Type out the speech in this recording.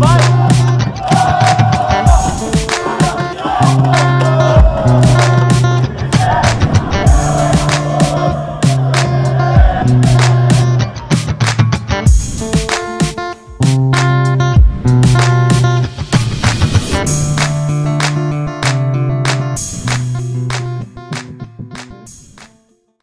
吧。